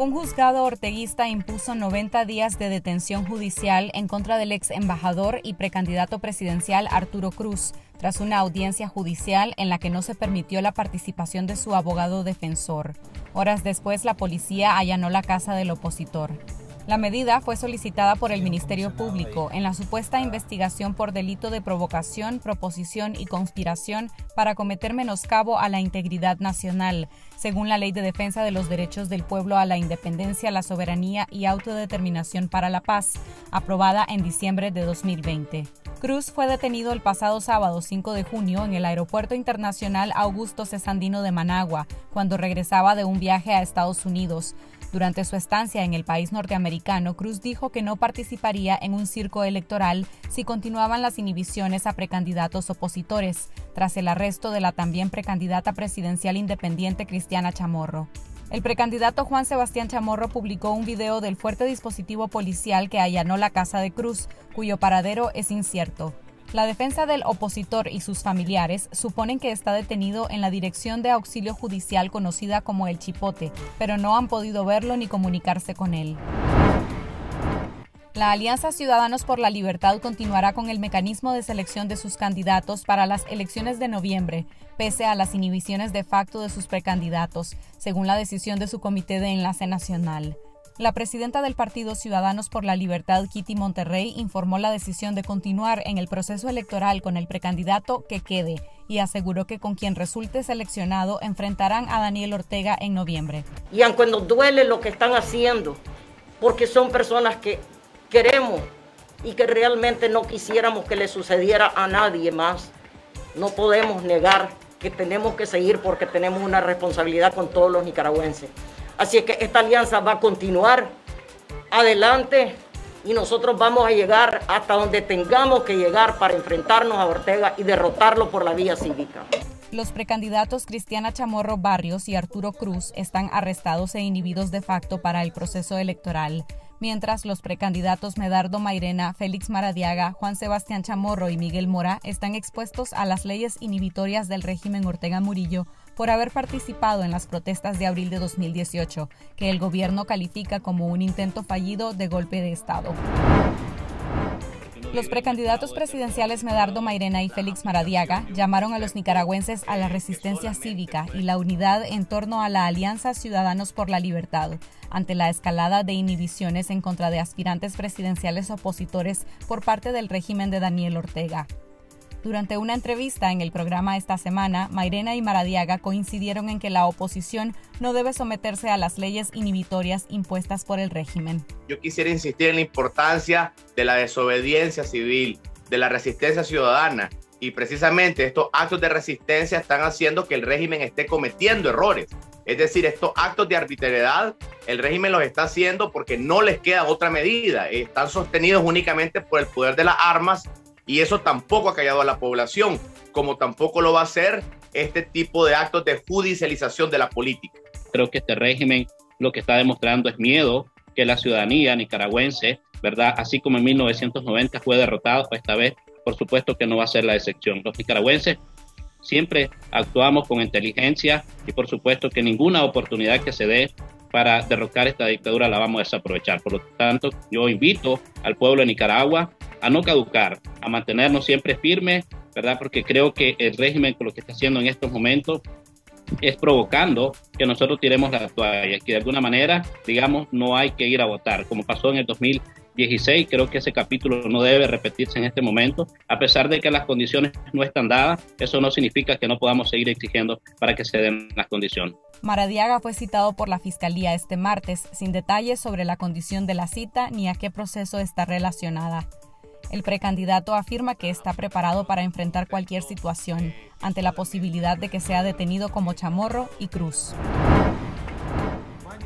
Un juzgado orteguista impuso 90 días de detención judicial en contra del ex embajador y precandidato presidencial Arturo Cruz, tras una audiencia judicial en la que no se permitió la participación de su abogado defensor. Horas después, la policía allanó la casa del opositor. La medida fue solicitada por el Ministerio Público en la supuesta investigación por delito de provocación, proposición y conspiración para cometer menoscabo a la integridad nacional, según la Ley de Defensa de los Derechos del Pueblo a la Independencia, la Soberanía y Autodeterminación para la Paz, aprobada en diciembre de 2020. Cruz fue detenido el pasado sábado 5 de junio en el Aeropuerto Internacional Augusto Cesandino de Managua, cuando regresaba de un viaje a Estados Unidos. Durante su estancia en el país norteamericano, Cruz dijo que no participaría en un circo electoral si continuaban las inhibiciones a precandidatos opositores, tras el arresto de la también precandidata presidencial independiente Cristiana Chamorro. El precandidato Juan Sebastián Chamorro publicó un video del fuerte dispositivo policial que allanó la casa de Cruz, cuyo paradero es incierto. La defensa del opositor y sus familiares suponen que está detenido en la Dirección de Auxilio Judicial conocida como El Chipote, pero no han podido verlo ni comunicarse con él. La Alianza Ciudadanos por la Libertad continuará con el mecanismo de selección de sus candidatos para las elecciones de noviembre, pese a las inhibiciones de facto de sus precandidatos, según la decisión de su Comité de Enlace Nacional. La presidenta del Partido Ciudadanos por la Libertad, Kitty Monterrey, informó la decisión de continuar en el proceso electoral con el precandidato que quede y aseguró que con quien resulte seleccionado enfrentarán a Daniel Ortega en noviembre. Y aunque nos duele lo que están haciendo, porque son personas que queremos y que realmente no quisiéramos que le sucediera a nadie más. No podemos negar que tenemos que seguir porque tenemos una responsabilidad con todos los nicaragüenses. Así que esta alianza va a continuar adelante y nosotros vamos a llegar hasta donde tengamos que llegar para enfrentarnos a Ortega y derrotarlo por la vía cívica. Los precandidatos Cristiana Chamorro Barrios y Arturo Cruz están arrestados e inhibidos de facto para el proceso electoral mientras los precandidatos Medardo Mairena, Félix Maradiaga, Juan Sebastián Chamorro y Miguel Mora están expuestos a las leyes inhibitorias del régimen Ortega Murillo por haber participado en las protestas de abril de 2018, que el gobierno califica como un intento fallido de golpe de Estado. Los precandidatos presidenciales Medardo Mairena y Félix Maradiaga llamaron a los nicaragüenses a la resistencia cívica y la unidad en torno a la Alianza Ciudadanos por la Libertad, ante la escalada de inhibiciones en contra de aspirantes presidenciales opositores por parte del régimen de Daniel Ortega. Durante una entrevista en el programa esta semana, Mairena y Maradiaga coincidieron en que la oposición no debe someterse a las leyes inhibitorias impuestas por el régimen. Yo quisiera insistir en la importancia de la desobediencia civil, de la resistencia ciudadana. Y precisamente estos actos de resistencia están haciendo que el régimen esté cometiendo errores. Es decir, estos actos de arbitrariedad, el régimen los está haciendo porque no les queda otra medida. Están sostenidos únicamente por el poder de las armas y eso tampoco ha callado a la población, como tampoco lo va a hacer este tipo de actos de judicialización de la política. Creo que este régimen lo que está demostrando es miedo que la ciudadanía nicaragüense, ¿verdad? Así como en 1990 fue derrotado, esta vez por supuesto que no va a ser la excepción. Los nicaragüenses siempre actuamos con inteligencia y por supuesto que ninguna oportunidad que se dé para derrocar esta dictadura la vamos a desaprovechar. Por lo tanto, yo invito al pueblo de Nicaragua a no caducar, a mantenernos siempre firmes, ¿verdad? Porque creo que el régimen con lo que está haciendo en estos momentos es provocando que nosotros tiremos la toalla, que de alguna manera, digamos, no hay que ir a votar, como pasó en el 2016. Creo que ese capítulo no debe repetirse en este momento. A pesar de que las condiciones no están dadas, eso no significa que no podamos seguir exigiendo para que se den las condiciones. Maradiaga fue citado por la Fiscalía este martes, sin detalles sobre la condición de la cita ni a qué proceso está relacionada. El precandidato afirma que está preparado para enfrentar cualquier situación ante la posibilidad de que sea detenido como Chamorro y Cruz.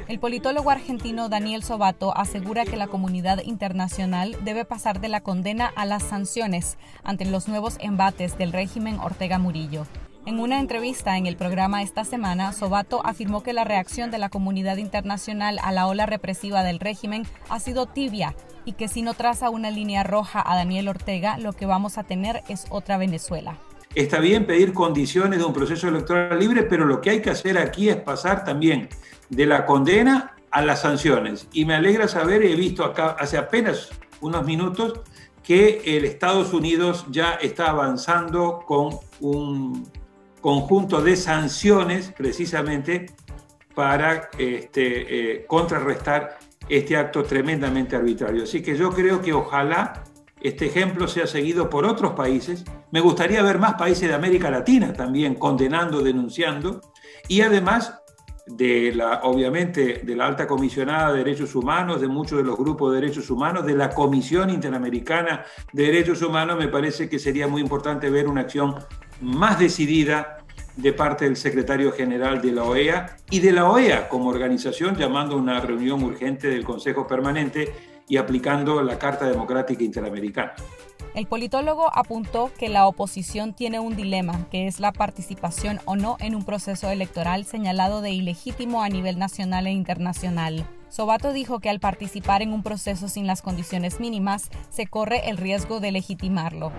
El politólogo argentino Daniel Sobato asegura que la comunidad internacional debe pasar de la condena a las sanciones ante los nuevos embates del régimen Ortega Murillo. En una entrevista en el programa esta semana, Sobato afirmó que la reacción de la comunidad internacional a la ola represiva del régimen ha sido tibia y que si no traza una línea roja a Daniel Ortega, lo que vamos a tener es otra Venezuela. Está bien pedir condiciones de un proceso electoral libre, pero lo que hay que hacer aquí es pasar también de la condena a las sanciones. Y me alegra saber, he visto acá hace apenas unos minutos, que el Estados Unidos ya está avanzando con un conjunto de sanciones precisamente para este, eh, contrarrestar este acto tremendamente arbitrario. Así que yo creo que ojalá este ejemplo sea seguido por otros países. Me gustaría ver más países de América Latina también condenando, denunciando y además de la, obviamente, de la alta comisionada de derechos humanos, de muchos de los grupos de derechos humanos, de la Comisión Interamericana de Derechos Humanos, me parece que sería muy importante ver una acción más decidida de parte del secretario general de la OEA y de la OEA como organización llamando a una reunión urgente del Consejo Permanente y aplicando la Carta Democrática Interamericana. El politólogo apuntó que la oposición tiene un dilema, que es la participación o no en un proceso electoral señalado de ilegítimo a nivel nacional e internacional. Sobato dijo que al participar en un proceso sin las condiciones mínimas, se corre el riesgo de legitimarlo.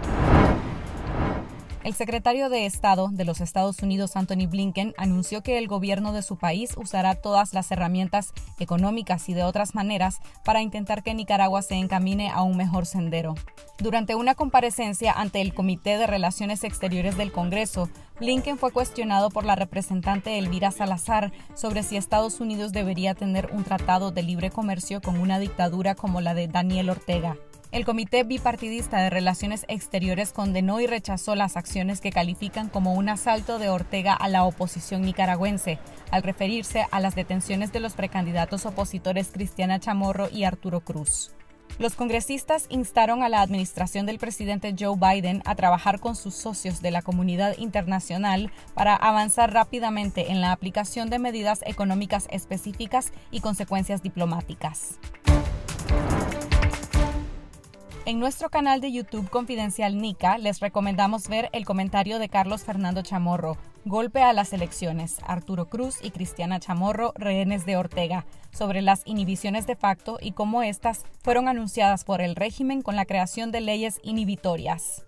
El secretario de Estado de los Estados Unidos, Anthony Blinken, anunció que el gobierno de su país usará todas las herramientas económicas y de otras maneras para intentar que Nicaragua se encamine a un mejor sendero. Durante una comparecencia ante el Comité de Relaciones Exteriores del Congreso, Blinken fue cuestionado por la representante Elvira Salazar sobre si Estados Unidos debería tener un tratado de libre comercio con una dictadura como la de Daniel Ortega. El Comité Bipartidista de Relaciones Exteriores condenó y rechazó las acciones que califican como un asalto de Ortega a la oposición nicaragüense, al referirse a las detenciones de los precandidatos opositores Cristiana Chamorro y Arturo Cruz. Los congresistas instaron a la administración del presidente Joe Biden a trabajar con sus socios de la comunidad internacional para avanzar rápidamente en la aplicación de medidas económicas específicas y consecuencias diplomáticas. En nuestro canal de YouTube Confidencial Nica les recomendamos ver el comentario de Carlos Fernando Chamorro, Golpe a las elecciones, Arturo Cruz y Cristiana Chamorro, rehenes de Ortega, sobre las inhibiciones de facto y cómo éstas fueron anunciadas por el régimen con la creación de leyes inhibitorias.